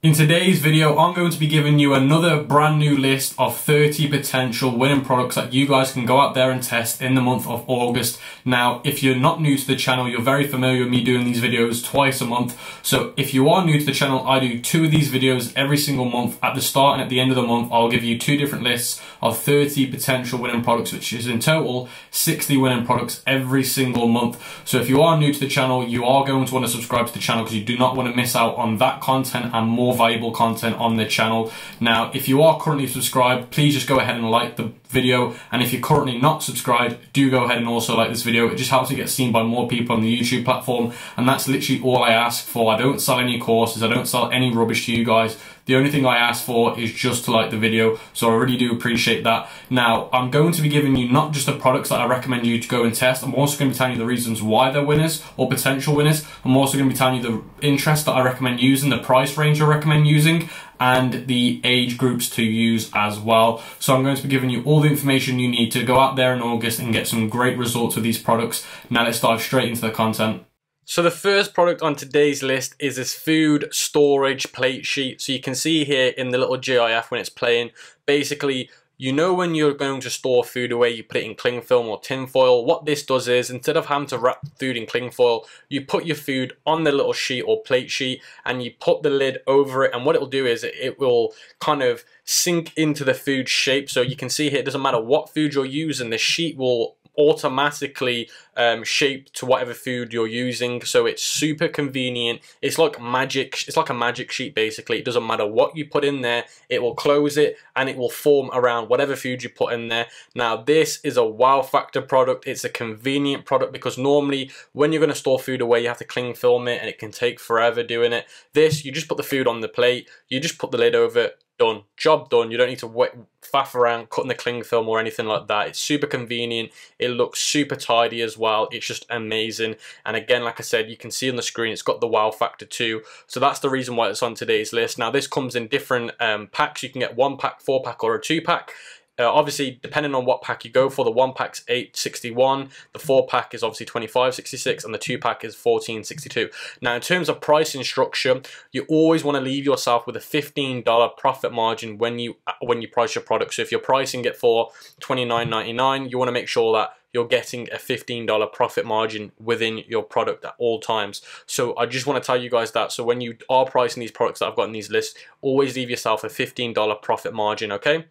In today's video, I'm going to be giving you another brand new list of 30 potential winning products that you guys can go out there and test in the month of August. Now, if you're not new to the channel, you're very familiar with me doing these videos twice a month. So if you are new to the channel, I do two of these videos every single month. At the start and at the end of the month, I'll give you two different lists of 30 potential winning products, which is in total 60 winning products every single month. So if you are new to the channel, you are going to want to subscribe to the channel because you do not want to miss out on that content and more more valuable content on the channel. Now, if you are currently subscribed, please just go ahead and like the video. And if you're currently not subscribed, do go ahead and also like this video. It just helps it get seen by more people on the YouTube platform. And that's literally all I ask for. I don't sell any courses. I don't sell any rubbish to you guys. The only thing I ask for is just to like the video, so I really do appreciate that. Now, I'm going to be giving you not just the products that I recommend you to go and test, I'm also going to be telling you the reasons why they're winners or potential winners. I'm also going to be telling you the interest that I recommend using, the price range I recommend using, and the age groups to use as well. So I'm going to be giving you all the information you need to go out there in August and get some great results with these products. Now let's dive straight into the content. So the first product on today's list is this food storage plate sheet. So you can see here in the little GIF when it's playing, basically you know when you're going to store food away, you put it in cling film or tin foil. What this does is, instead of having to wrap food in cling foil, you put your food on the little sheet or plate sheet and you put the lid over it. And what it'll do is it will kind of sink into the food shape. So you can see here, it doesn't matter what food you're using, the sheet will automatically um, shape to whatever food you're using. So it's super convenient. It's like magic it's like a magic sheet basically. It doesn't matter what you put in there. It will close it and it will form around whatever food you put in there. Now this is a wow factor product. It's a convenient product because normally when you're going to store food away you have to cling film it and it can take forever doing it. This you just put the food on the plate. You just put the lid over. it done. Job done. You don't need to wait, faff around cutting the cling film or anything like that. It's super convenient. It looks super tidy as well. It's just amazing. And again, like I said, you can see on the screen, it's got the wow factor too. So that's the reason why it's on today's list. Now this comes in different um, packs. You can get one pack, four pack or a two pack. Uh, obviously, depending on what pack you go for, the one pack's 861, the four pack is obviously 2566, and the two pack is 1462. Now, in terms of pricing structure, you always want to leave yourself with a $15 profit margin when you uh, when you price your product. So if you're pricing it for $29.99, you want to make sure that you're getting a $15 profit margin within your product at all times. So I just want to tell you guys that. So when you are pricing these products that I've got in these lists, always leave yourself a $15 profit margin, okay?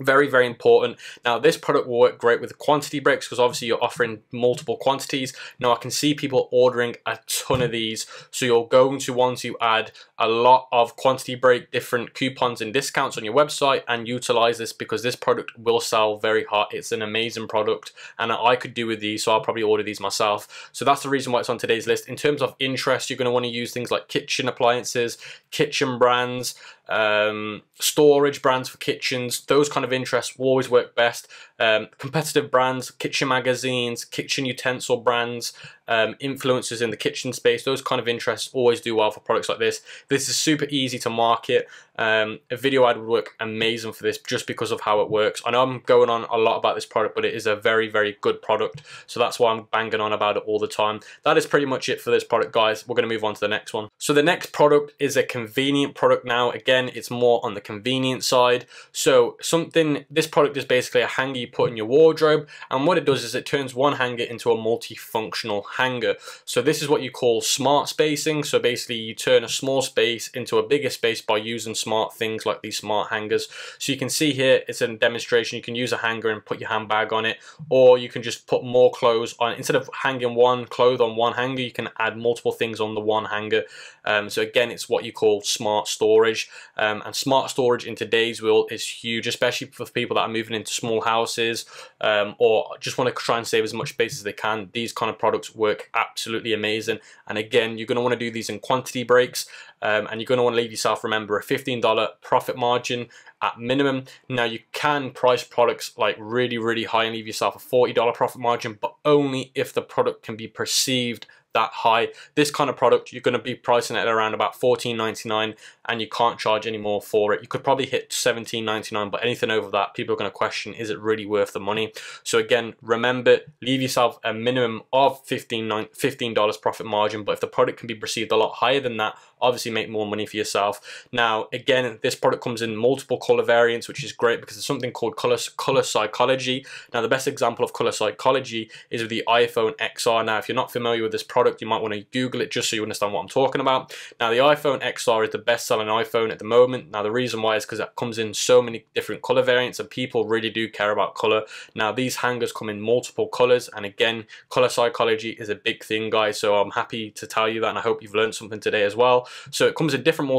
Very, very important. Now, this product will work great with quantity breaks because obviously you're offering multiple quantities. Now, I can see people ordering a ton of these. So you're going to want to add a lot of quantity break, different coupons and discounts on your website and utilize this because this product will sell very hot. It's an amazing product and I could do with these, so I'll probably order these myself. So that's the reason why it's on today's list. In terms of interest, you're going to want to use things like kitchen appliances, kitchen brands, um, storage brands for kitchens, those kind of interests will always work best. Um, competitive brands, kitchen magazines, kitchen utensil brands, um, influencers in the kitchen space, those kind of interests always do well for products like this. This is super easy to market. Um, a video ad would work amazing for this just because of how it works. I know I'm going on a lot about this product, but it is a very, very good product. So that's why I'm banging on about it all the time. That is pretty much it for this product, guys. We're going to move on to the next one. So the next product is a convenient product now. Again, it's more on the convenient side. So something, this product is basically a hanger you put in your wardrobe. And what it does is it turns one hanger into a multifunctional hanger. So this is what you call smart spacing. So basically you turn a small space into a bigger space by using things like these smart hangers. So you can see here, it's a demonstration. You can use a hanger and put your handbag on it, or you can just put more clothes on. Instead of hanging one cloth on one hanger, you can add multiple things on the one hanger. Um, so again, it's what you call smart storage. Um, and smart storage in today's world is huge, especially for people that are moving into small houses um, or just want to try and save as much space as they can. These kind of products work absolutely amazing. And again, you're going to want to do these in quantity breaks um, and you're going to want to leave yourself, remember, a $15 profit margin at minimum. Now, you can price products like really, really high and leave yourself a $40 profit margin, but only if the product can be perceived that high. This kind of product, you're going to be pricing it at around about $14.99 and you can't charge any more for it. You could probably hit $17.99, but anything over that, people are going to question, is it really worth the money? So again, remember, leave yourself a minimum of $15, $15 profit margin, but if the product can be perceived a lot higher than that, obviously make more money for yourself. Now, again, this product comes in multiple color variants, which is great because there's something called color, color psychology. Now, the best example of color psychology is with the iPhone XR. Now, if you're not familiar with this product, you might want to Google it just so you understand what I'm talking about. Now, the iPhone XR is the best selling iPhone at the moment. Now, the reason why is because it comes in so many different color variants and people really do care about color. Now, these hangers come in multiple colors. And again, color psychology is a big thing, guys. So I'm happy to tell you that. And I hope you've learned something today as well. So it comes in different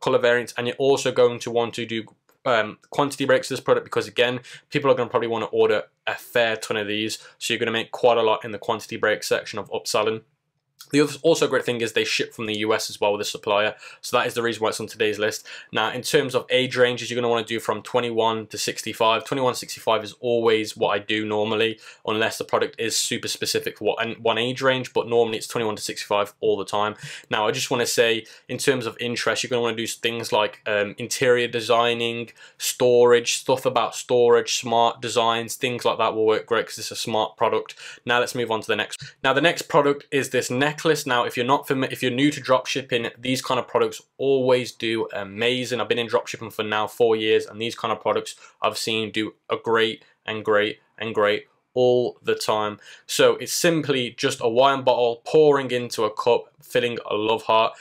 color variants and you're also going to want to do um, quantity breaks this product because again people are going to probably want to order a fair ton of these. So you're going to make quite a lot in the quantity break section of upselling the other also great thing is they ship from the US as well with a supplier, so that is the reason why it's on today's list. Now, in terms of age ranges, you're going to want to do from 21 to 65. 21 to 65 is always what I do normally, unless the product is super specific for one age range, but normally it's 21 to 65 all the time. Now, I just want to say, in terms of interest, you're going to want to do things like um, interior designing, storage, stuff about storage, smart designs, things like that will work great because it's a smart product. Now, let's move on to the next. Now, the next product is this neck necklace. Now, if you're not familiar, if you're new to dropshipping, these kind of products always do amazing. I've been in dropshipping for now four years, and these kind of products I've seen do a great and great and great all the time. So it's simply just a wine bottle pouring into a cup, filling a love heart.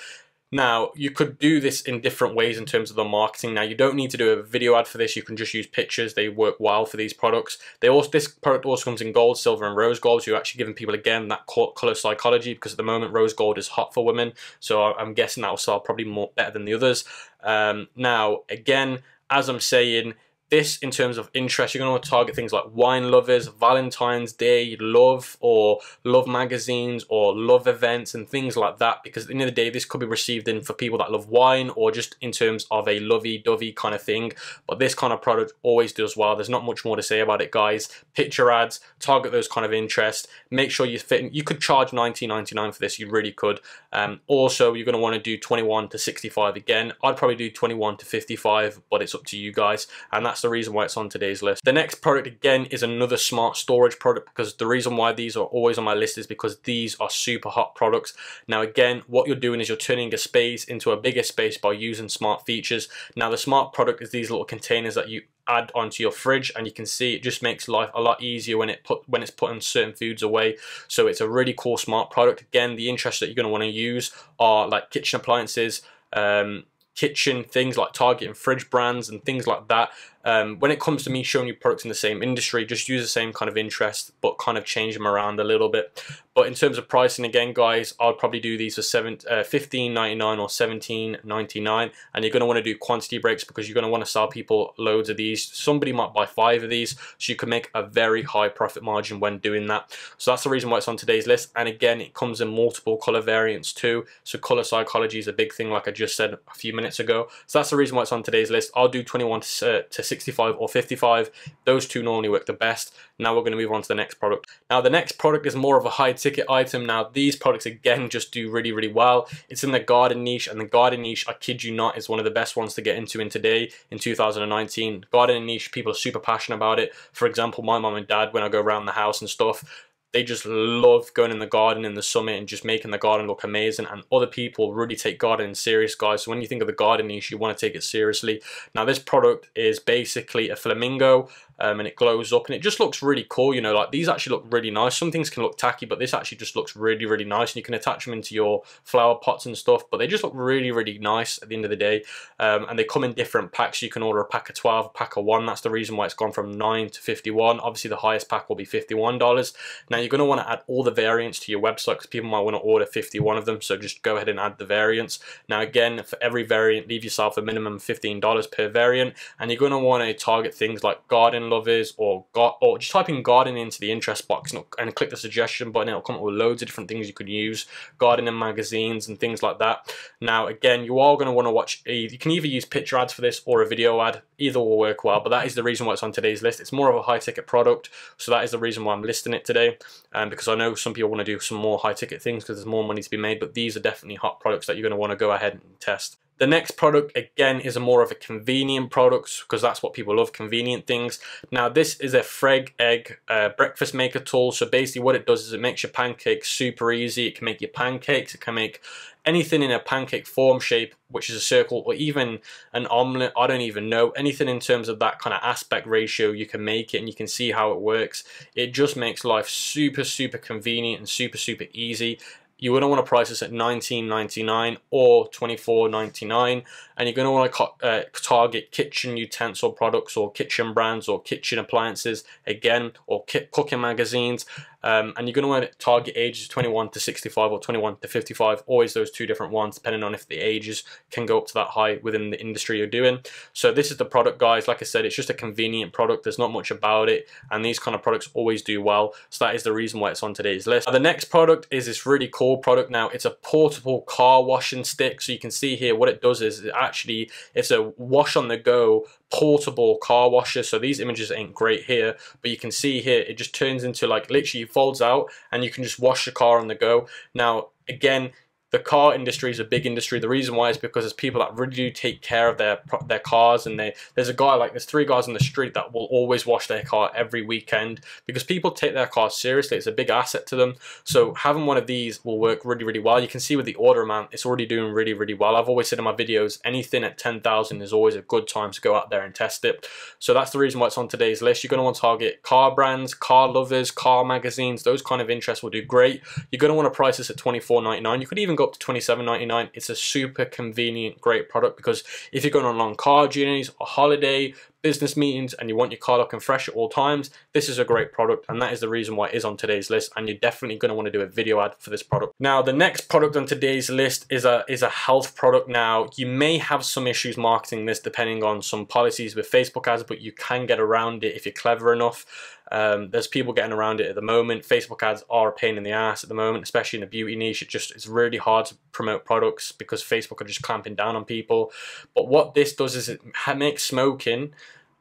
Now, you could do this in different ways in terms of the marketing. Now, you don't need to do a video ad for this. You can just use pictures. They work well for these products. They also This product also comes in gold, silver, and rose gold. So you're actually giving people, again, that color psychology because at the moment, rose gold is hot for women. So I'm guessing that will sell probably more better than the others. Um, now, again, as I'm saying, this in terms of interest? You're going to want to target things like wine lovers valentine's day love or love magazines or love events and things like that because at the end of the day this could be received in for people that love wine or just in terms of a lovey-dovey kind of thing. But this kind of product always does well. There's not much more to say about it guys. Picture ads target those kind of interest make sure you fit you could charge 19.99 for this. You really could. Um, also you're going to want to do 21 to 65 again. I'd probably do 21 to 55 but it's up to you guys. And that's that's the reason why it's on today's list. The next product again is another smart storage product because the reason why these are always on my list is because these are super hot products. Now again, what you're doing is you're turning a space into a bigger space by using smart features. Now the smart product is these little containers that you add onto your fridge and you can see it just makes life a lot easier when it put when it's putting certain foods away so it's a really cool smart product again the interest that you're going to want to use are like kitchen appliances um, kitchen things like Target and fridge brands and things like that um, when it comes to me showing you products in the same industry, just use the same kind of interest, but kind of change them around a little bit. But in terms of pricing, again, guys, I'd probably do these for seven, uh, $15.99 or $17.99, and you're going to want to do quantity breaks because you're going to want to sell people loads of these. Somebody might buy five of these, so you can make a very high profit margin when doing that. So that's the reason why it's on today's list. And again, it comes in multiple color variants too. So color psychology is a big thing, like I just said a few minutes ago. So that's the reason why it's on today's list. I'll do 21 to, uh, to 65 or 55. Those two normally work the best. Now we're going to move on to the next product. Now the next product is more of a high ticket item. Now these products again just do really, really well. It's in the garden niche and the garden niche, I kid you not, is one of the best ones to get into in today in 2019. Garden niche, people are super passionate about it. For example, my mom and dad, when I go around the house and stuff, they just love going in the garden in the summer and just making the garden look amazing and other people really take gardening serious guys. So when you think of the garden niche you want to take it seriously. Now this product is basically a flamingo um, and it glows up and it just looks really cool you know like these actually look really nice. Some things can look tacky but this actually just looks really really nice and you can attach them into your flower pots and stuff but they just look really really nice at the end of the day um, and they come in different packs. You can order a pack of 12 a pack of 1 that's the reason why it's gone from 9 to 51 obviously the highest pack will be $51 now you're going to want to add all the variants to your website because people might want to order 51 of them so just go ahead and add the variants. Now again for every variant leave yourself a minimum $15 per variant and you're going to want to target things like garden lovers or or just type in garden into the interest box and, and click the suggestion button. It'll come up with loads of different things you could use, gardening magazines and things like that. Now, again, you are going to want to watch. You can either use picture ads for this or a video ad. Either will work well, but that is the reason why it's on today's list. It's more of a high ticket product, so that is the reason why I'm listing it today. Um, because I know some people want to do some more high ticket things because there's more money to be made, but these are definitely hot products that you're going to want to go ahead and test. The next product, again, is a more of a convenient product because that's what people love, convenient things. Now, this is a Freg egg uh, breakfast maker tool. So basically what it does is it makes your pancakes super easy. It can make your pancakes. It can make anything in a pancake form shape, which is a circle, or even an omelette, I don't even know. Anything in terms of that kind of aspect ratio, you can make it and you can see how it works. It just makes life super, super convenient and super, super easy going to want to price this at $19.99 or $24.99 and you're going to want to uh, target kitchen utensil products or kitchen brands or kitchen appliances again or cooking magazines um, and you're going to want to target ages 21 to 65 or 21 to 55 always those two different ones depending on if the ages can go up to that high within the industry you're doing. So this is the product guys. Like I said it's just a convenient product. There's not much about it and these kind of products always do well. So that is the reason why it's on today's list. Now, the next product is this really cool product. Now it's a portable car washing stick. So you can see here what it does is it actually it's a wash on the go portable car washer so these images ain't great here but you can see here it just turns into like literally folds out and you can just wash the car on the go. Now again the car industry is a big industry. The reason why is because there's people that really do take care of their their cars, and they there's a guy like there's three guys on the street that will always wash their car every weekend because people take their cars seriously. It's a big asset to them. So having one of these will work really really well. You can see with the order amount, it's already doing really really well. I've always said in my videos, anything at 10,000 is always a good time to go out there and test it. So that's the reason why it's on today's list. You're going to want to target car brands, car lovers, car magazines. Those kind of interests will do great. You're going to want to price this at 24.99. You could even go up to 27.99. It's a super convenient, great product because if you're going on long car journeys or holiday, business meetings and you want your car looking fresh at all times, this is a great product and that is the reason why it is on today's list and you're definitely going to want to do a video ad for this product. Now the next product on today's list is a is a health product. Now you may have some issues marketing this depending on some policies with Facebook ads but you can get around it if you're clever enough. Um, there's people getting around it at the moment. Facebook ads are a pain in the ass at the moment, especially in the beauty niche. It just it's really hard to promote products because Facebook are just clamping down on people. But what this does is it makes smoking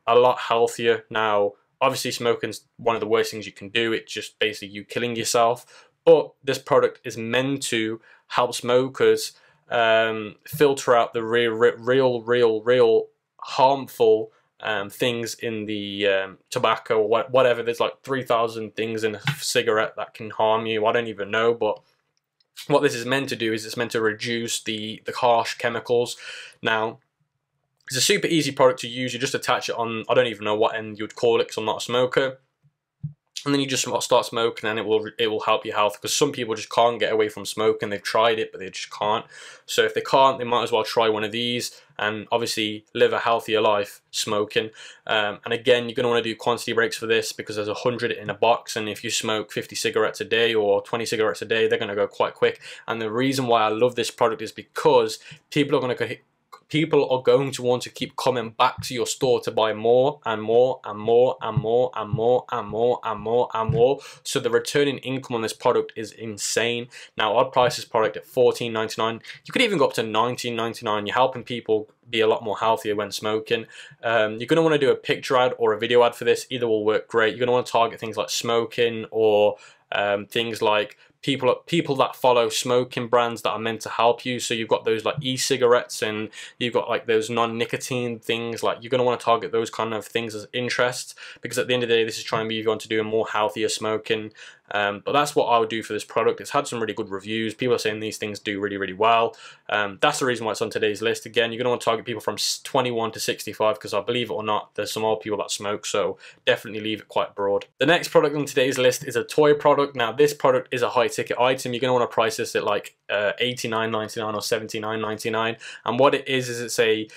a lot healthier. Now, obviously, smoking's one of the worst things you can do. It's just basically you killing yourself. But this product is meant to help smokers um, filter out the real, real, real, real harmful um, things in the um, tobacco or whatever. There's like 3,000 things in a cigarette that can harm you. I don't even know, but what this is meant to do is it's meant to reduce the, the harsh chemicals. Now, it's a super easy product to use. You just attach it on, I don't even know what end you'd call it because I'm not a smoker and then you just start smoking and it will it will help your health because some people just can't get away from smoking they've tried it but they just can't. So if they can't they might as well try one of these and obviously live a healthier life smoking. Um, and again you're going to want to do quantity breaks for this because there's a hundred in a box and if you smoke 50 cigarettes a day or 20 cigarettes a day they're going to go quite quick. And the reason why I love this product is because people are going to people are going to want to keep coming back to your store to buy more and more and more and more and more and more and more and more. So the returning income on this product is insane. Now I'd price this product at $14.99. You could even go up to $19.99. You're helping people be a lot more healthier when smoking. Um, you're going to want to do a picture ad or a video ad for this. Either will work great. You're going to want to target things like smoking or um, things like people people that follow smoking brands that are meant to help you. So you've got those like e-cigarettes and you've got like those non-nicotine things. Like you're going to want to target those kind of things as interests because at the end of the day, this is trying to move you on to doing more healthier smoking. Um, but that's what I would do for this product. It's had some really good reviews. People are saying these things do really, really well. Um, that's the reason why it's on today's list. Again, you're going to want to target people from 21 to 65 because I believe it or not, there's some old people that smoke. So definitely leave it quite broad. The next product on today's list is a toy product. Now, this product is a high ticket item. You're going to want to price this at like uh, $89.99 or $79.99. And what it is, is it's a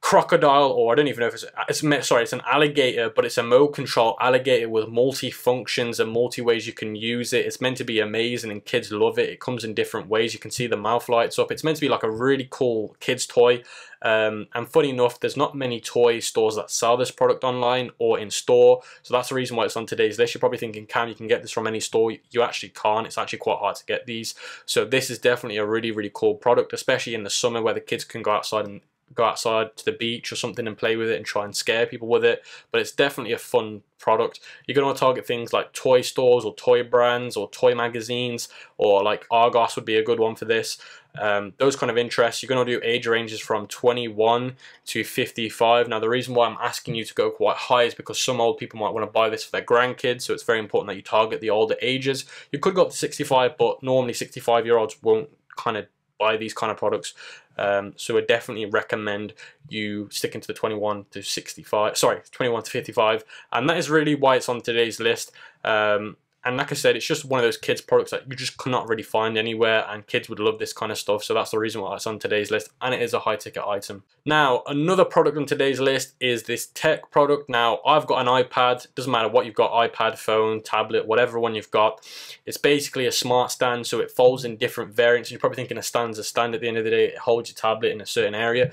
crocodile, or I don't even know if it's, it's sorry, it's an alligator, but it's a mode control alligator with multi functions and multi ways you can use it. It's meant to be amazing and kids love it. It comes in different ways. You can see the mouth lights up. It's meant to be like a really cool kids toy. Um, and funny enough, there's not many toy stores that sell this product online or in store. So that's the reason why it's on today's list. You're probably thinking, Cam, you can get this from any store. You actually can't. It's actually quite hard to get these. So this is definitely a really, really cool product, especially in the summer where the kids can go outside and go outside to the beach or something and play with it and try and scare people with it. But it's definitely a fun product. You're going to target things like toy stores or toy brands or toy magazines or like Argos would be a good one for this. Um, those kind of interests. You're going to do age ranges from 21 to 55. Now the reason why I'm asking you to go quite high is because some old people might want to buy this for their grandkids so it's very important that you target the older ages. You could go up to 65 but normally 65 year olds won't kind of buy these kind of products. Um, so I definitely recommend you sticking to the 21 to 65, sorry, 21 to 55. And that is really why it's on today's list. Um, and like I said, it's just one of those kids products that you just cannot really find anywhere and kids would love this kind of stuff. So that's the reason why it's on today's list and it is a high ticket item. Now, another product on today's list is this tech product. Now, I've got an iPad. Doesn't matter what you've got, iPad, phone, tablet, whatever one you've got. It's basically a smart stand. So it folds in different variants. You're probably thinking a stand's a stand at the end of the day. It holds your tablet in a certain area.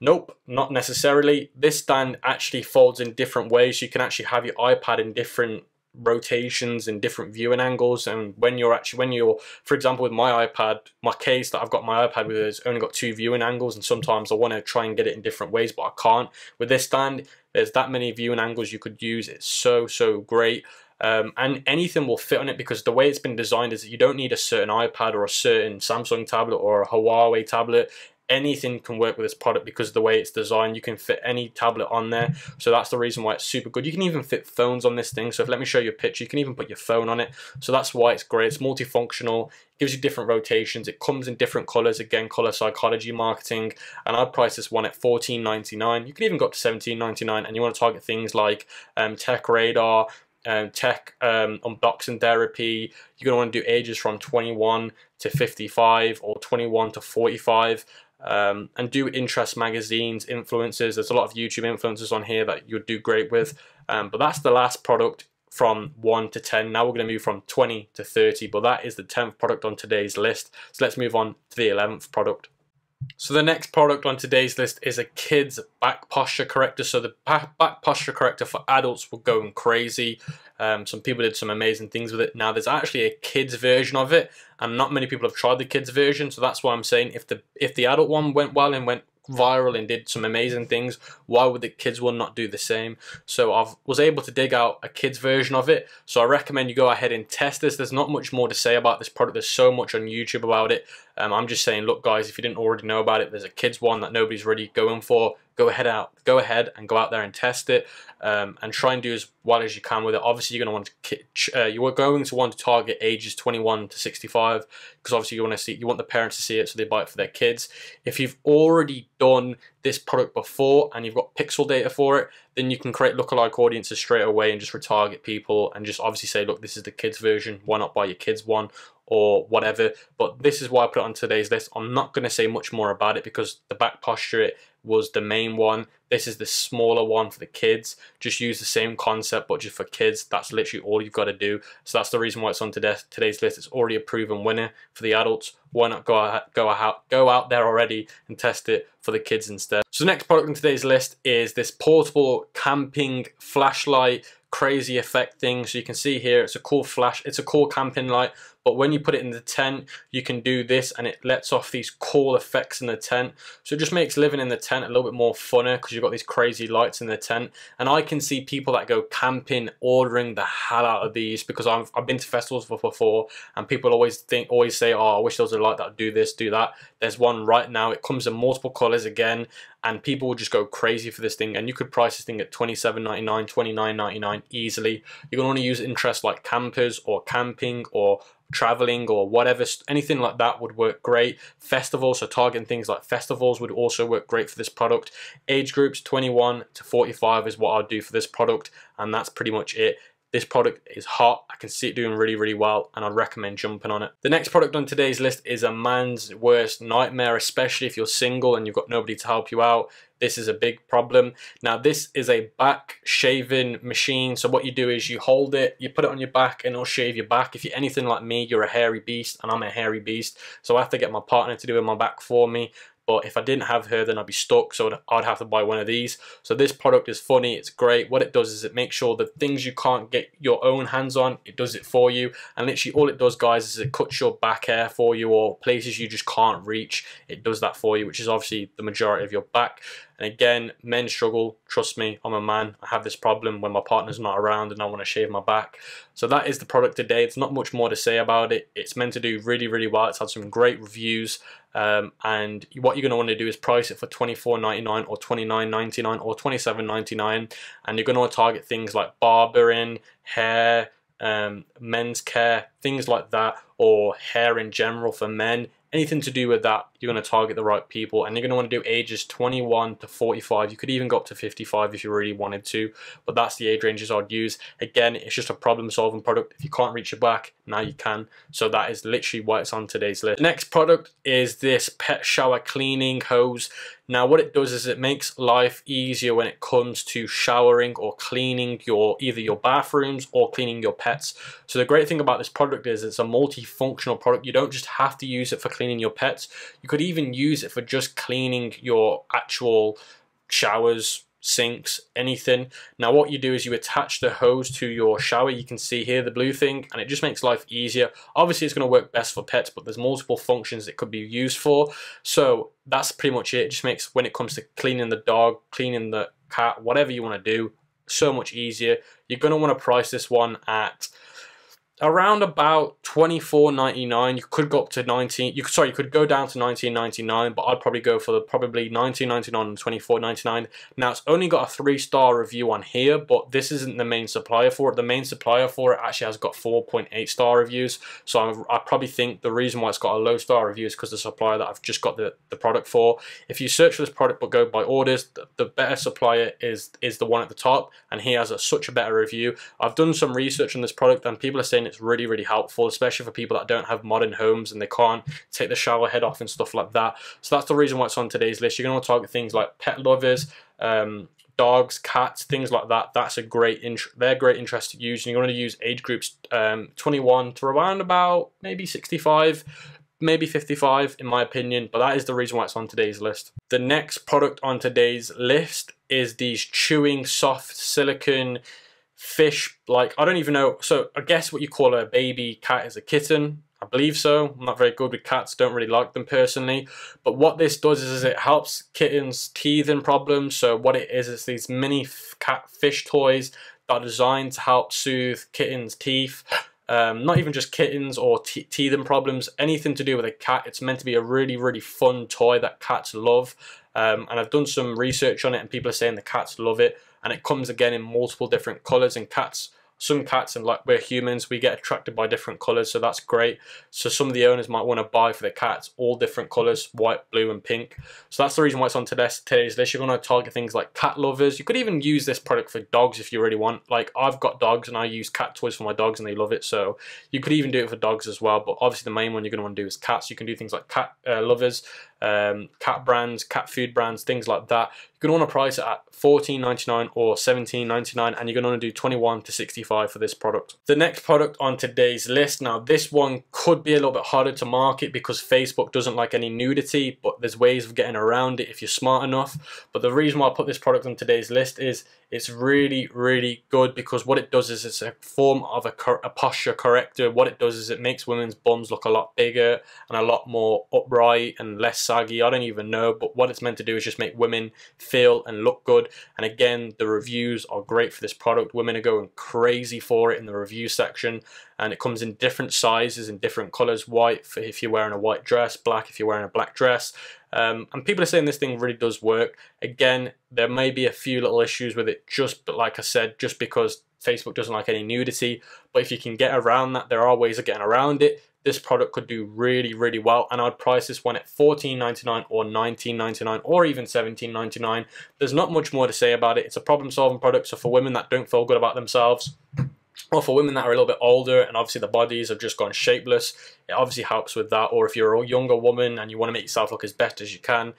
Nope, not necessarily. This stand actually folds in different ways. You can actually have your iPad in different rotations and different viewing angles and when you're actually when you're for example with my iPad my case that I've got my iPad with has only got two viewing angles and sometimes I want to try and get it in different ways but I can't. With this stand there's that many viewing angles you could use. It's so so great. Um, and anything will fit on it because the way it's been designed is that you don't need a certain iPad or a certain Samsung tablet or a Huawei tablet anything can work with this product because of the way it's designed. You can fit any tablet on there. So that's the reason why it's super good. You can even fit phones on this thing. So if let me show you a picture, you can even put your phone on it. So that's why it's great. It's multifunctional, gives you different rotations. It comes in different colors. Again, color psychology marketing. And I'd price this one at $14.99. You can even go up to $17.99 and you want to target things like um, Tech Radar, um, tech um, unboxing therapy. You're going to want to do ages from 21 to 55 or 21 to 45 um, and do interest magazines, influencers. There's a lot of YouTube influencers on here that you'd do great with. Um, but that's the last product from 1 to 10. Now we're going to move from 20 to 30, but that is the 10th product on today's list. So let's move on to the 11th product. So the next product on today's list is a kid's back posture corrector. So the back posture corrector for adults were going crazy. Um, some people did some amazing things with it. Now there's actually a kids version of it, and not many people have tried the kids version. So that's why I'm saying if the if the adult one went well and went viral and did some amazing things, why would the kids one not do the same? So I was able to dig out a kids version of it. So I recommend you go ahead and test this. There's not much more to say about this product. There's so much on YouTube about it. Um, I'm just saying, look guys, if you didn't already know about it, there's a kids one that nobody's really going for. Go ahead out go ahead and go out there and test it um, and try and do as well as you can with it. Obviously you're going to want to uh, you're going to want to target ages 21 to 65 because obviously you want to see you want the parents to see it so they buy it for their kids. If you've already done this product before and you've got pixel data for it then you can create lookalike audiences straight away and just retarget people and just obviously say look this is the kids version why not buy your kids one or whatever but this is why I put it on today's list I'm not going to say much more about it because the back posture it was the main one. This is the smaller one for the kids. Just use the same concept, but just for kids. That's literally all you've got to do. So that's the reason why it's on today's list. It's already a proven winner for the adults. Why not go out, go out, go out there already and test it for the kids instead? So the next product on today's list is this portable camping flashlight crazy effect thing. So you can see here, it's a cool flash, it's a cool camping light, but when you put it in the tent, you can do this and it lets off these cool effects in the tent. So it just makes living in the tent a little bit more funner because you've got these crazy lights in the tent. And I can see people that go camping ordering the hell out of these because I've, I've been to festivals before and people always think, always say, oh, I wish there was a light that would do this, do that. There's one right now. It comes in multiple colors again and people will just go crazy for this thing and you could price this thing at $27.99 $29.99 easily. To want to use interest like campers or camping or traveling or whatever. Anything like that would work great. Festivals so targeting things like festivals would also work great for this product. Age groups 21 to 45 is what I'll do for this product and that's pretty much it This product is hot. I can see it doing really, really well, and I'd recommend jumping on it. The next product on today's list is a man's worst nightmare, especially if you're single and you've got nobody to help you out. This is a big problem. Now, this is a back shaving machine. So what you do is you hold it, you put it on your back, and it'll shave your back. If you're anything like me, you're a hairy beast, and I'm a hairy beast. So I have to get my partner to do it my back for me but if I didn't have her then I'd be stuck so I'd have to buy one of these. So this product is funny it's great. What it does is it makes sure that things you can't get your own hands on it does it for you. And literally all it does guys is it cuts your back hair for you or places you just can't reach. It does that for you which is obviously the majority of your back and again, men struggle. Trust me, I'm a man. I have this problem when my partner's not around and I want to shave my back. So that is the product today. It's not much more to say about it. It's meant to do really, really well. It's had some great reviews. Um, and what you're going to want to do is price it for $24.99 or $29.99 or $27.99. And you're going to want to target things like barbering, hair, um, men's care, things like that, or hair in general for men anything to do with that, you're going to target the right people and you're going to want to do ages 21 to 45. You could even go up to 55 if you really wanted to, but that's the age ranges I'd use. Again, it's just a problem solving product. If you can't reach your back, now you can. So that is literally why it's on today's list. Next product is this pet shower cleaning hose. Now what it does is it makes life easier when it comes to showering or cleaning your either your bathrooms or cleaning your pets. So the great thing about this product is it's a multifunctional product. You don't just have to use it for cleaning your pets. You could even use it for just cleaning your actual showers, sinks, anything. Now what you do is you attach the hose to your shower. You can see here the blue thing and it just makes life easier. Obviously it's going to work best for pets but there's multiple functions it could be used for. So that's pretty much it. It just makes when it comes to cleaning the dog, cleaning the cat, whatever you want to do, so much easier. You're going to want to price this one at around about 24.99 you could go up to 19 you could sorry you could go down to 19.99 but I'd probably go for the probably 19.99 and 24.99 now it's only got a three star review on here but this isn't the main supplier for it. The main supplier for it actually has got 4.8 star reviews so I, I probably think the reason why it's got a low star review is because the supplier that I've just got the, the product for. If you search for this product but go by orders the, the better supplier is is the one at the top and he has a, such a better review. I've done some research on this product and people are saying it's really, really helpful, especially for people that don't have modern homes and they can't take the shower head off and stuff like that. So that's the reason why it's on today's list. You're going to target things like pet lovers, um, dogs, cats, things like that. That's a great, they're great interest to use. And you're going to use age groups um, 21 to around about maybe 65 maybe 55 in my opinion, but that is the reason why it's on today's list. The next product on today's list is these chewing soft silicone fish, like, I don't even know. So I guess what you call a baby cat is a kitten. I believe so. I'm not very good with cats, don't really like them personally. But what this does is, it helps kittens' teething problems. So what it is, is these mini cat fish toys that are designed to help soothe kittens' teeth. Um, not even just kittens or teething problems, anything to do with a cat. It's meant to be a really, really fun toy that cats love. Um, and I've done some research on it and people are saying the cats love it and it comes again in multiple different colors and cats. Some cats and like we're humans we get attracted by different colors so that's great. So some of the owners might want to buy for the cats all different colors white blue and pink. So that's the reason why it's on today's, today's list. You're going to target things like cat lovers. You could even use this product for dogs if you really want. Like I've got dogs and I use cat toys for my dogs and they love it so you could even do it for dogs as well but obviously the main one you're going to want to do is cats. You can do things like cat uh, lovers um, cat brands, cat food brands, things like that. You're going to want to price it at $14.99 or $17.99 and you're going to want to do 21 to 65 for this product. The next product on today's list, now this one could be a little bit harder to market because Facebook doesn't like any nudity, but there's ways of getting around it if you're smart enough. But the reason why I put this product on today's list is it's really, really good because what it does is it's a form of a, a, posture corrector. What it does is it makes women's bums look a lot bigger and a lot more upright and less saggy. I don't even know, but what it's meant to do is just make women feel and look good. And again, the reviews are great for this product. Women are going crazy for it in the review section. And it comes in different sizes and different colors. White for if you're wearing a white dress, black if you're wearing a black dress. Um, and people are saying this thing really does work. Again, there may be a few little issues with it, just but like I said, just because Facebook doesn't like any nudity. But if you can get around that, there are ways of getting around it. This product could do really, really well, and I'd price this one at $14.99 or $19.99 or even $17.99. There's not much more to say about it. It's a problem-solving product, so for women that don't feel good about themselves, or for women that are a little bit older and obviously the bodies have just gone shapeless, it obviously helps with that. Or if you're a younger woman and you want to make yourself look as best as you can,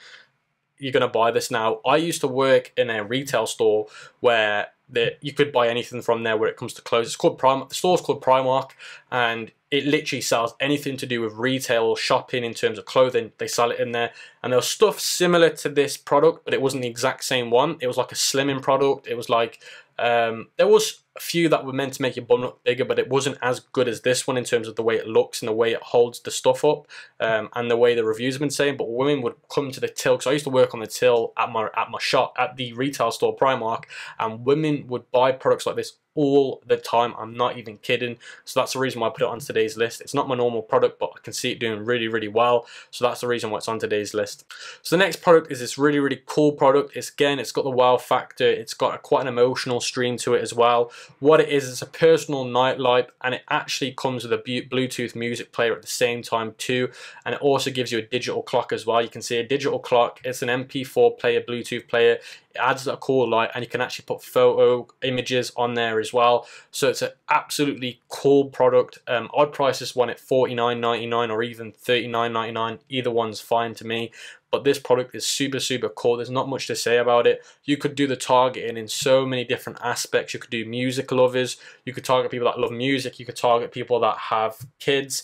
you're going to buy this now. I used to work in a retail store where the, you could buy anything from there where it comes to clothes. It's called Primark. The store's called Primark, and it literally sells anything to do with retail or shopping in terms of clothing. They sell it in there, and there was stuff similar to this product, but it wasn't the exact same one. It was like a slimming product. It was like um, there was a few that were meant to make your bum look bigger, but it wasn't as good as this one in terms of the way it looks and the way it holds the stuff up, um, and the way the reviews have been saying. But women would come to the till because I used to work on the till at my at my shop at the retail store Primark, and women would buy products like this all the time. I'm not even kidding. So that's the reason why I put it on today's list. It's not my normal product, but I can see it doing really, really well. So that's the reason why it's on today's list. So the next product is this really, really cool product. It's again, it's got the wow factor. It's got a, quite an emotional stream to it as well. What it is, it's a personal nightlight and it actually comes with a Bluetooth music player at the same time too. And it also gives you a digital clock as well. You can see a digital clock. It's an MP4 player, Bluetooth player. Adds a cool light and you can actually put photo images on there as well. So it's an absolutely cool product. Um, I'd price this one at $49.99 or even $39.99. Either one's fine to me. But this product is super, super cool. There's not much to say about it. You could do the targeting in so many different aspects. You could do music lovers. You could target people that love music. You could target people that have kids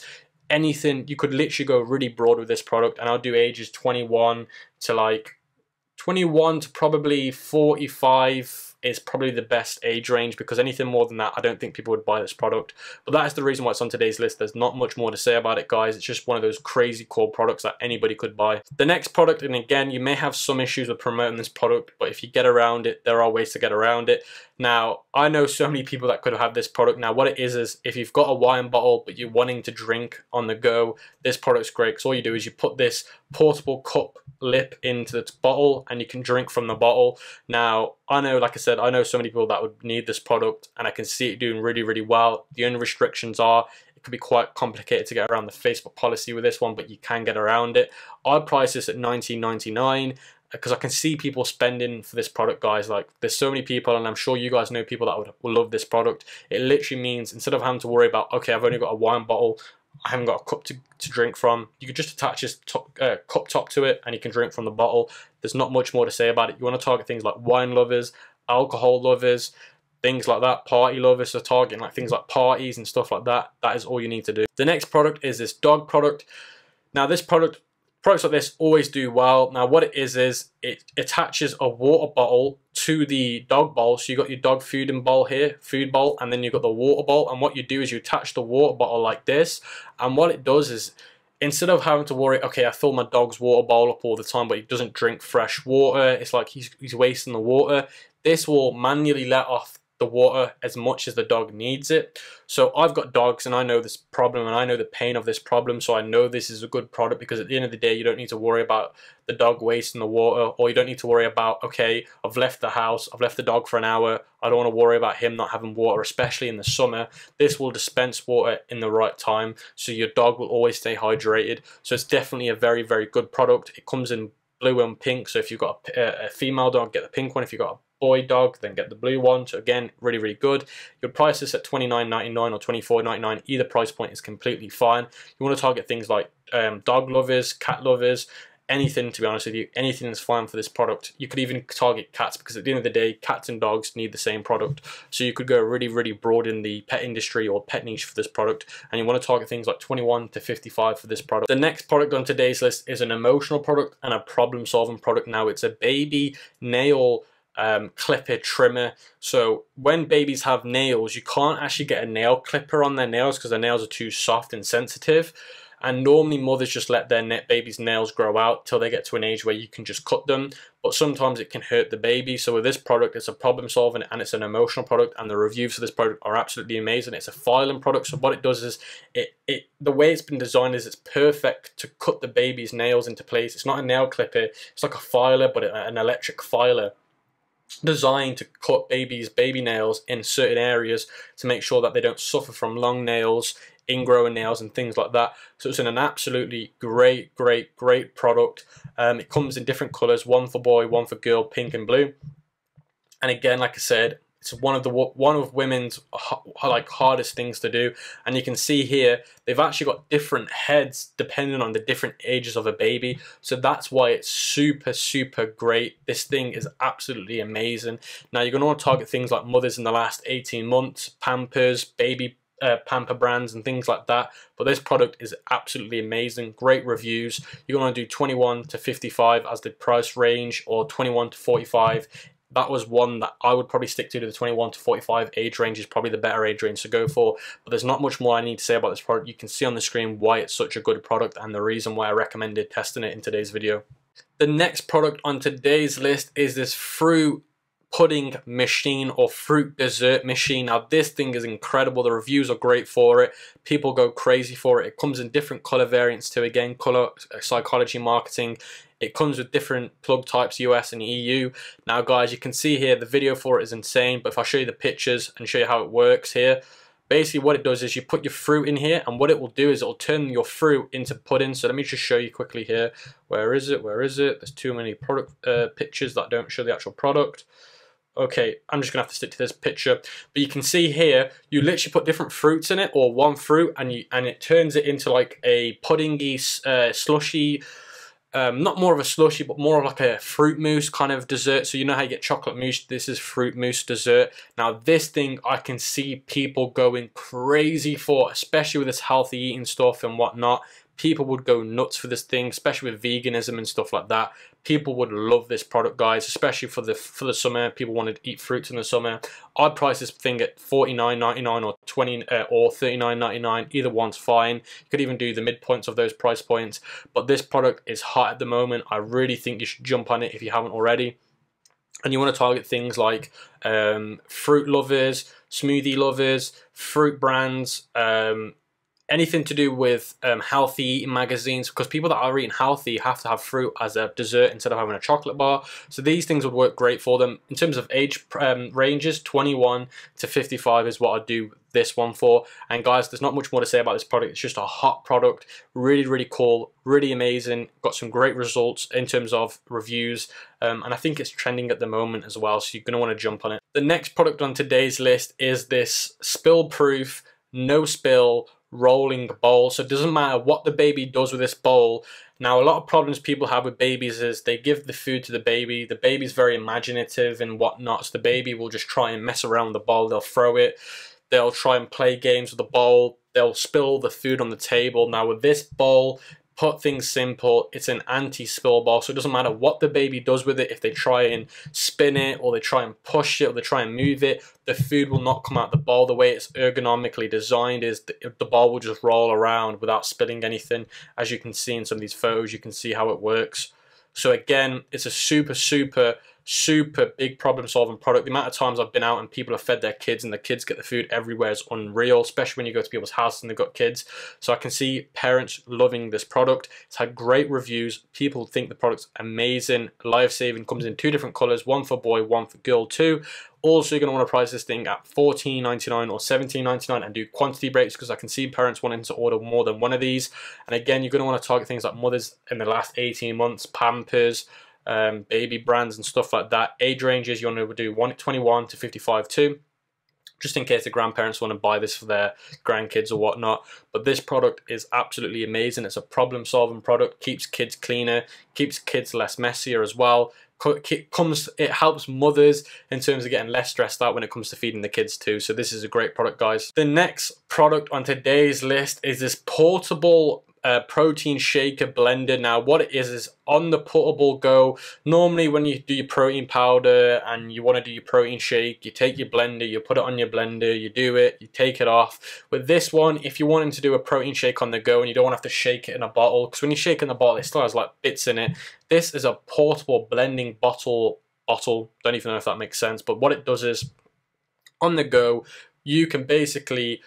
anything you could literally go really broad with this product and I'll do ages 21 to like 21 to probably 45 is probably the best age range because anything more than that, I don't think people would buy this product. But that is the reason why it's on today's list. There's not much more to say about it, guys. It's just one of those crazy cool products that anybody could buy. The next product, and again, you may have some issues with promoting this product, but if you get around it, there are ways to get around it. Now, I know so many people that could have this product. Now, what it is is if you've got a wine bottle but you're wanting to drink on the go, this product's great. because all you do is you put this portable cup lip into the bottle and you can drink from the bottle. Now, I know, like I said, I know so many people that would need this product and I can see it doing really, really well. The only restrictions are it could be quite complicated to get around the Facebook policy with this one, but you can get around it. I'd price this at 19.99 because I can see people spending for this product, guys. Like, there's so many people, and I'm sure you guys know people that would love this product. It literally means instead of having to worry about, okay, I've only got a wine bottle, I haven't got a cup to, to drink from. You could just attach this top, uh, cup top to it and you can drink from the bottle. There's not much more to say about it. You want to target things like wine lovers, alcohol lovers, things like that, party lovers, so targeting like things like parties and stuff like that. That is all you need to do. The next product is this dog product. Now this product products like this always do well. Now what it is is it attaches a water bottle to the dog bowl. So you've got your dog food and bowl here, food bowl, and then you've got the water bowl. And what you do is you attach the water bottle like this. And what it does is instead of having to worry, okay, I fill my dog's water bowl up all the time, but he doesn't drink fresh water. It's like he's, he's wasting the water. This will manually let off the water as much as the dog needs it. So I've got dogs and I know this problem and I know the pain of this problem. So I know this is a good product because at the end of the day, you don't need to worry about the dog wasting the water or you don't need to worry about, okay, I've left the house, I've left the dog for an hour. I don't want to worry about him not having water, especially in the summer. This will dispense water in the right time. So your dog will always stay hydrated. So it's definitely a very, very good product. It comes in blue and pink. So if you've got a, a female dog, get the pink one. If you've got a boy dog, then get the blue one. So again, really, really good. Your price is at $29.99 or $24.99. Either price point is completely fine. You want to target things like um, dog lovers, cat lovers, anything to be honest with you anything is fine for this product you could even target cats because at the end of the day cats and dogs need the same product so you could go really really broad in the pet industry or pet niche for this product and you want to target things like 21 to 55 for this product the next product on today's list is an emotional product and a problem solving product now it's a baby nail um, clipper trimmer. So when babies have nails, you can't actually get a nail clipper on their nails because their nails are too soft and sensitive. And normally mothers just let their baby's nails grow out till they get to an age where you can just cut them. But sometimes it can hurt the baby. So with this product, it's a problem solving and it's an emotional product. And the reviews for this product are absolutely amazing. It's a filing product. So what it does is it, it the way it's been designed is it's perfect to cut the baby's nails into place. It's not a nail clipper. It's like a filer, but an electric filer designed to cut babies' baby nails in certain areas to make sure that they don't suffer from long nails, ingrowing nails and things like that. So it's an absolutely great, great, great product. Um, it comes in different colours, one for boy, one for girl, pink and blue. And again, like I said, It's one of the one of women's like hardest things to do, and you can see here they've actually got different heads depending on the different ages of a baby. So that's why it's super super great. This thing is absolutely amazing. Now you're going to want to target things like mothers in the last 18 months, Pampers, baby uh, pamper brands and things like that but this product is absolutely amazing great reviews you're going to do 21 to 55 as the price range or 21 to 45 that was one that I would probably stick to. The 21 to 45 age range is probably the better age range to go for. But there's not much more I need to say about this product. You can see on the screen why it's such a good product and the reason why I recommended testing it in today's video. The next product on today's list is this fruit pudding machine or fruit dessert machine. Now this thing is incredible. The reviews are great for it. People go crazy for it. It comes in different color variants too. Again, color uh, psychology marketing. It comes with different plug types, US and EU. Now guys, you can see here the video for it is insane, but if I show you the pictures and show you how it works here, basically what it does is you put your fruit in here and what it will do is it'll turn your fruit into pudding. So let me just show you quickly here. Where is it? Where is it? There's too many product uh, pictures that don't show the actual product. Okay, I'm just gonna have to stick to this picture. But you can see here, you literally put different fruits in it, or one fruit, and you and it turns it into like a puddingy, uh, slushy, um, not more of a slushy, but more of like a fruit mousse kind of dessert. So you know how you get chocolate mousse, this is fruit mousse dessert. Now this thing I can see people going crazy for, especially with this healthy eating stuff and whatnot people would go nuts for this thing, especially with veganism and stuff like that. People would love this product, guys, especially for the for the summer. People want to eat fruits in the summer. I'd price this thing at forty nine ninety nine or twenty uh, or thirty nine ninety nine. Either one's fine. You could even do the midpoints of those price points. But this product is hot at the moment. I really think you should jump on it if you haven't already and you want to target things like um, fruit lovers, smoothie lovers, fruit brands, um, anything to do with um, healthy eating magazines because people that are eating healthy have to have fruit as a dessert instead of having a chocolate bar. So these things would work great for them. In terms of age um, ranges 21 to 55 is what I do this one for. And guys there's not much more to say about this product. It's just a hot product. Really really cool. Really amazing. Got some great results in terms of reviews. Um, and I think it's trending at the moment as well so you're going to want to jump on it. The next product on today's list is this spill proof no spill rolling bowl. So it doesn't matter what the baby does with this bowl. Now, a lot of problems people have with babies is they give the food to the baby. The baby's very imaginative and whatnot. So the baby will just try and mess around the bowl. They'll throw it. They'll try and play games with the bowl. They'll spill the food on the table. Now, with this bowl, put things simple, it's an anti-spill ball, so it doesn't matter what the baby does with it, if they try and spin it, or they try and push it, or they try and move it, the food will not come out the ball. The way it's ergonomically designed is the, the ball will just roll around without spilling anything. As you can see in some of these photos, you can see how it works. So again, it's a super, super super big problem solving product. The amount of times I've been out and people have fed their kids and the kids get the food everywhere is unreal, especially when you go to people's houses and they've got kids. So I can see parents loving this product. It's had great reviews. People think the product's amazing, life-saving, comes in two different colors, one for boy, one for girl too. Also, you're going to want to price this thing at $14.99 or $17.99 and do quantity breaks because I can see parents wanting to order more than one of these. And again, you're going to want to target things like mothers in the last 18 months, Pampers, um, baby brands and stuff like that. Age ranges you want to do 21 to 55 too just in case the grandparents want to buy this for their grandkids or whatnot. But this product is absolutely amazing. It's a problem solving product, keeps kids cleaner, keeps kids less messier as well. It comes, it helps mothers in terms of getting less stressed out when it comes to feeding the kids too. So this is a great product, guys. The next product on today's list is this portable protein shaker blender. Now what it is is on the portable go. Normally when you do your protein powder and you want to do your protein shake, you take your blender, you put it on your blender, you do it, you take it off. With this one, if you're wanting to do a protein shake on the go and you don't want to have to shake it in a bottle, because when you shake in the bottle, it still has like bits in it. This is a portable blending bottle bottle. Don't even know if that makes sense, but what it does is on the go, you can basically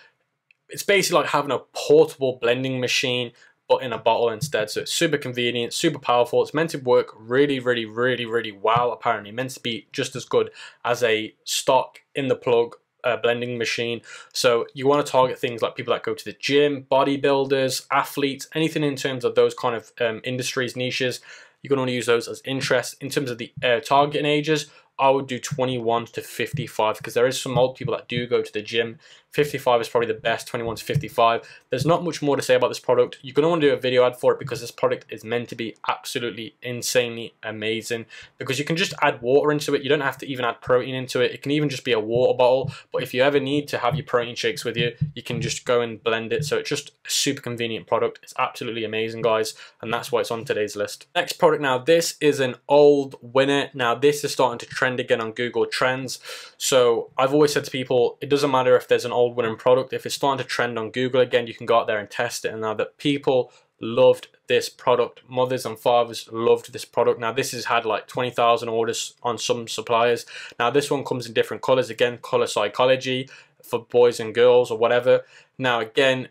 it's basically like having a portable blending machine but in a bottle instead. So it's super convenient, super powerful. It's meant to work really, really, really, really well. Apparently, meant to be just as good as a stock in the plug uh, blending machine. So you want to target things like people that go to the gym, bodybuilders, athletes, anything in terms of those kind of um, industries, niches. To want to use those as interest in terms of the uh, targeting ages. I would do 21 to 55 because there is some old people that do go to the gym. 55 is probably the best, 21 to 55. There's not much more to say about this product. You're going to want to do a video ad for it because this product is meant to be absolutely insanely amazing because you can just add water into it. You don't have to even add protein into it. It can even just be a water bottle. But if you ever need to have your protein shakes with you, you can just go and blend it. So it's just a super convenient product. It's absolutely amazing, guys. And that's why it's on today's list. Next product now, this is an old winner. Now, this is starting to trend again on Google Trends. So I've always said to people, it doesn't matter if there's an old winning product. If it's starting to trend on Google again, you can go out there and test it. And now that people loved this product, mothers and fathers loved this product. Now this has had like 20,000 orders on some suppliers. Now this one comes in different colors. Again, color psychology for boys and girls or whatever. Now again,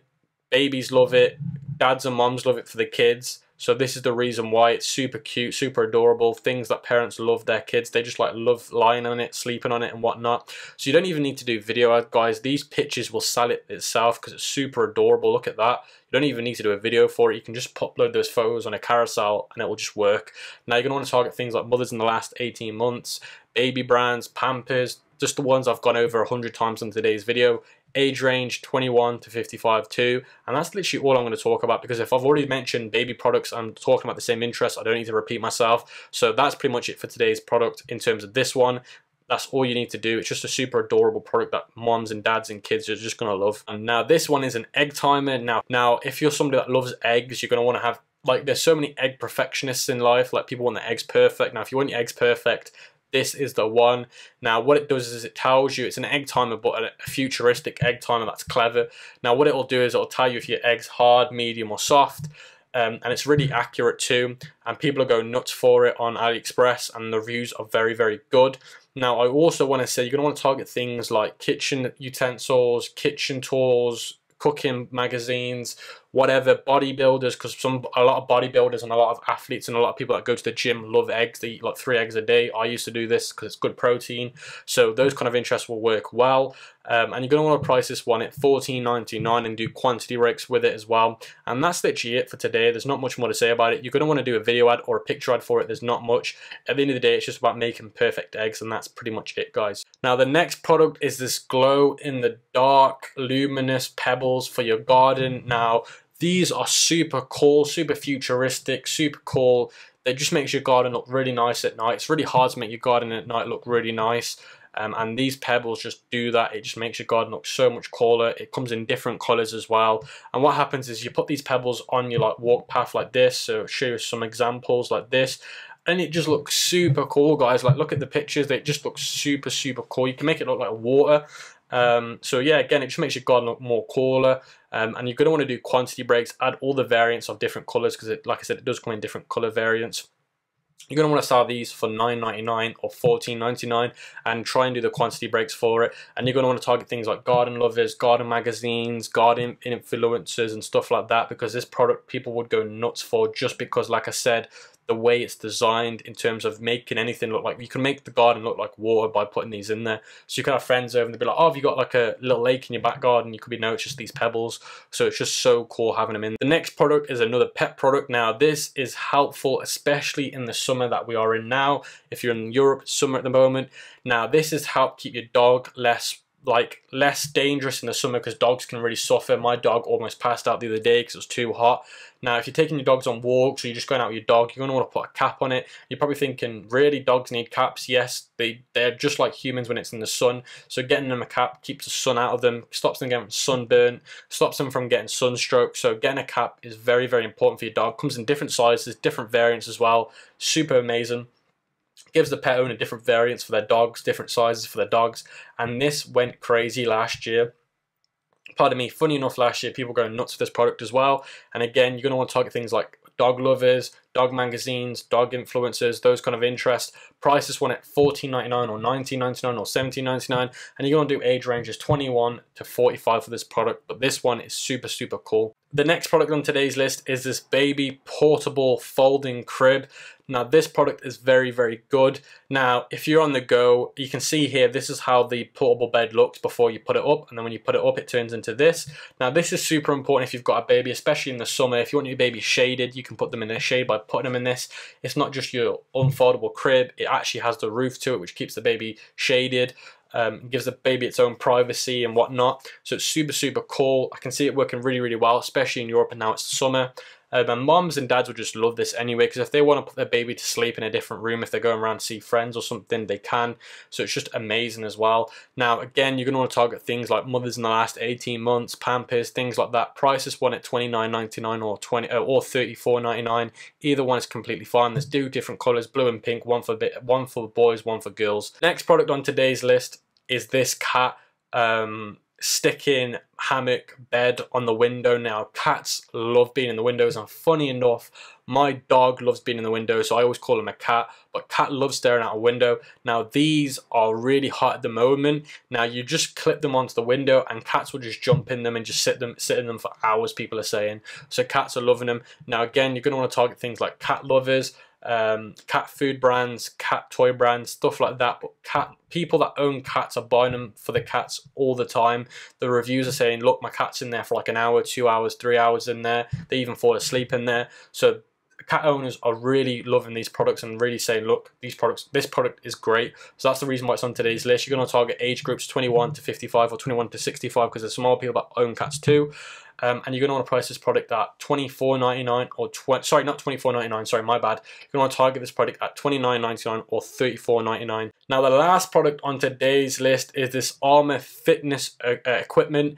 babies love it. Dads and moms love it for the kids. So this is the reason why it's super cute, super adorable, things that parents love their kids. They just like love lying on it, sleeping on it and whatnot. So you don't even need to do video guys. These pictures will sell it itself because it's super adorable. Look at that. You don't even need to do a video for it. You can just upload those photos on a carousel and it will just work. Now you're going to want to target things like mothers in the last 18 months, baby brands, Pampers, just the ones I've gone over a hundred times in today's video age range 21 to 55 too and that's literally all I'm going to talk about because if I've already mentioned baby products I'm talking about the same interest I don't need to repeat myself so that's pretty much it for today's product in terms of this one that's all you need to do. It's just a super adorable product that moms and dads and kids are just going to love. And now this one is an egg timer. Now, now if you're somebody that loves eggs, you're going to want to have like there's so many egg perfectionists in life like people want the eggs perfect now if you want your eggs perfect this is the one. Now what it does is it tells you, it's an egg timer but a futuristic egg timer that's clever. Now what it will do is it'll tell you if your egg's hard, medium or soft. Um, and it's really accurate too and people are going nuts for it on AliExpress and the reviews are very very good. Now I also want to say you're going to want to target things like kitchen utensils, kitchen tools, cooking magazines, whatever bodybuilders because some a lot of bodybuilders and a lot of athletes and a lot of people that go to the gym love eggs. They eat like three eggs a day. I used to do this because it's good protein. So those kind of interests will work well. Um, and you're going to want to price this one at $14.99 and do quantity breaks with it as well. And that's literally it for today. There's not much more to say about it. You're going to want to do a video ad or a picture ad for it. There's not much. At the end of the day it's just about making perfect eggs and that's pretty much it guys. Now the next product is this glow in the dark luminous pebbles for your garden. Now these are super cool, super futuristic, super cool. They just makes your garden look really nice at night. It's really hard to make your garden at night look really nice. Um, and these pebbles just do that. It just makes your garden look so much cooler. It comes in different colors as well. And what happens is you put these pebbles on your like walk path like this. So show you some examples like this and it just looks super cool guys like look at the pictures they just look super super cool you can make it look like water um, so yeah, again, it just makes your garden look more cooler. Um, and you're going to want to do quantity breaks, add all the variants of different colors because, like I said, it does come in different color variants. You're going to want to sell these for $9.99 or $14.99 and try and do the quantity breaks for it. And you're going to want to target things like garden lovers, garden magazines, garden influencers and stuff like that because this product people would go nuts for just because, like I said, the way it's designed in terms of making anything look like you can make the garden look like water by putting these in there. So you can have friends over and they'll be like, oh, have you got like a little lake in your back garden? You could be, no, it's just these pebbles. So it's just so cool having them in. The next product is another pet product. Now, this is helpful, especially in the summer that we are in now. If you're in Europe, summer at the moment. Now, this is help keep your dog less like less dangerous in the summer because dogs can really suffer. My dog almost passed out the other day because it was too hot. Now, if you're taking your dogs on walks or you're just going out with your dog, you're going to want to put a cap on it. You're probably thinking, really, dogs need caps? Yes, they, they're just like humans when it's in the sun. So getting them a cap keeps the sun out of them, stops them getting sunburn, stops them from getting sunstroke. So getting a cap is very, very important for your dog. Comes in different sizes, different variants as well. Super amazing gives the pet owner different variants for their dogs, different sizes for their dogs, and this went crazy last year. Pardon me, funny enough, last year people were going nuts for this product as well. And again, you're going to want to target things like dog lovers, dog magazines, dog influencers, those kind of interests. Price this one at $14.99 or $19.99 or $17.99. And you're going to do age ranges 21 to 45 for this product. But this one is super, super cool. The next product on today's list is this baby portable folding crib. Now this product is very, very good. Now, if you're on the go, you can see here, this is how the portable bed looks before you put it up. And then when you put it up, it turns into this. Now this is super important if you've got a baby, especially in the summer. If you want your baby shaded, you can put them in a shade by putting them in this. It's not just your unfoldable crib. It actually has the roof to it, which keeps the baby shaded. Um, gives the baby its own privacy and whatnot. So it's super, super cool. I can see it working really, really well, especially in Europe and now it's summer. Um, and moms and dads would just love this anyway because if they want to put their baby to sleep in a different room, if they're going around to see friends or something, they can. So it's just amazing as well. Now, again, you're going to want to target things like mothers in the last 18 months, Pampers, things like that. Price this one at $29.99 or 20 uh, or $34.99. Either one is completely fine. There's two different colors, blue and pink, one for bit, one for boys, one for girls. Next product on today's list is this cat. Um, sticking hammock bed on the window. Now cats love being in the windows and funny enough my dog loves being in the window so I always call him a cat but cat loves staring out a window. Now these are really hot at the moment. Now you just clip them onto the window and cats will just jump in them and just sit them sit in them for hours people are saying. So cats are loving them. Now again you're going to want to target things like cat lovers um, cat food brands, cat toy brands, stuff like that. But cat people that own cats are buying them for the cats all the time. The reviews are saying, look, my cat's in there for like an hour, two hours, three hours in there. They even fall asleep in there. So cat owners are really loving these products and really saying, look, these products, this product is great. So that's the reason why it's on today's list. You're going to target age groups 21 to 55 or 21 to 65 because there's some more people that own cats too. Um, and you're going to want to price this product at $24.99 or 20, sorry, not $24.99, sorry, my bad. You're going to want to target this product at $29.99 or $34.99. Now, the last product on today's list is this Armour fitness uh, uh, equipment.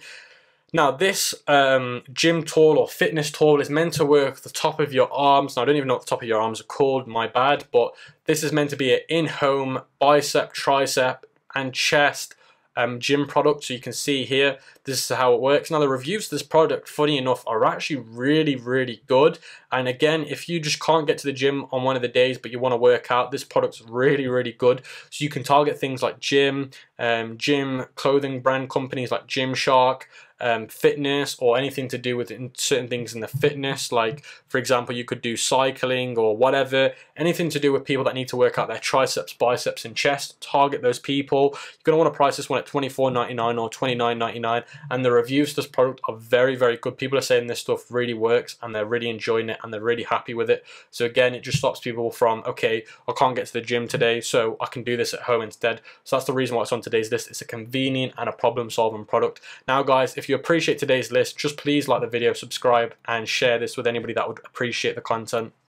Now this um, gym tool or fitness tool is meant to work the top of your arms. Now I don't even know what the top of your arms are called, my bad, but this is meant to be an in-home bicep, tricep and chest um, gym product. So you can see here, this is how it works. Now the reviews for this product, funny enough, are actually really, really good. And again, if you just can't get to the gym on one of the days, but you want to work out, this product's really, really good. So you can target things like gym, um, gym clothing brand companies like Gymshark, um, fitness or anything to do with certain things in the fitness. Like, for example, you could do cycling or whatever. Anything to do with people that need to work out their triceps, biceps, and chest. Target those people. You're going to want to price this one at $24.99 or $29.99. And the reviews for this product are very, very good. People are saying this stuff really works and they're really enjoying it and they're really happy with it. So again, it just stops people from, okay, I can't get to the gym today, so I can do this at home instead. So that's the reason why it's on today's list. It's a convenient and a problem solving product. Now guys, if you appreciate today's list, just please like the video, subscribe, and share this with anybody that would appreciate the content.